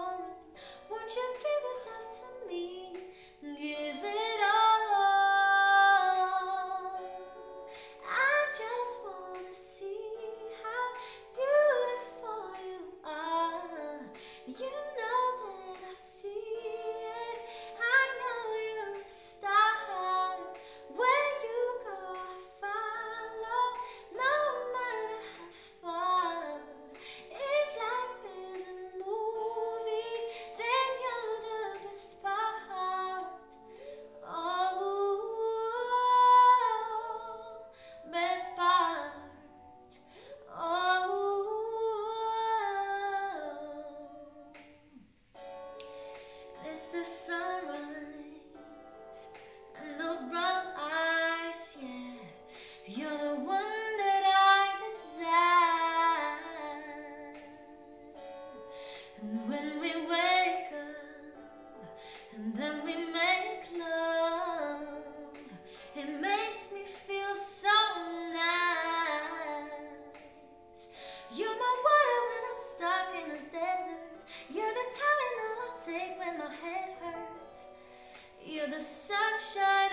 pouring. Won't you give yourself to me? The sunrise and those brown eyes, yeah. You're the one that I desire. And when we wake up and then we make when my head hurts. You're the sunshine